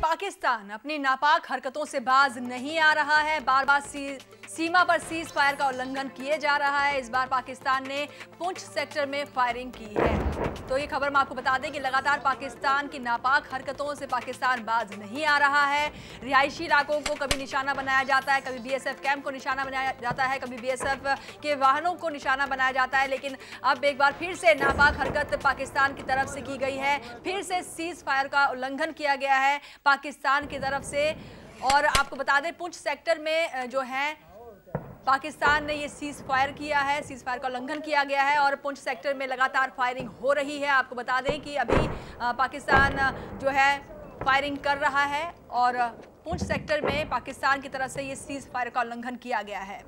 पाकिस्तान अपनी नापाक हरकतों से बाज नहीं आ रहा है। बार बार सी, सीमा पर सीज फायर का उल्लंघन किए जा रहा है। इस बार पाकिस्तान ने पुंछ सेक्टर में फायरिंग की है। तो ये खबर हम आपको बता दें कि लगातार पाकिस्तान की नापाक हरकतों से पाकिस्तान बाज नहीं आ रहा है। रिहायशी इलाकों को कभी निशाना बनाया जाता है, कभी बीएसएफ कैंप को निशाना बनाया जाता है, कभी बीएसएफ के वाहनों को निशाना बनाया जाता है। लेकिन अब एक बार फिर से नापाक हरकत पाकिस्तान की तरफ़ से की गई है। फिर से सीज फायर का उल्लंघन किया गया है पाकिस्तान की तरफ़ से। और आपको बता दें, पुंछ सेक्टर में जो है पाकिस्तान ने ये सीज फायर किया है सीज फायर का उल्लंघन किया गया है और पुंछ सेक्टर में लगातार फायरिंग हो रही है। आपको बता दें कि अभी पाकिस्तान जो है फायरिंग कर रहा है और पुंछ सेक्टर में पाकिस्तान की तरफ़ से ये सीज फायर का उल्लंघन किया गया है।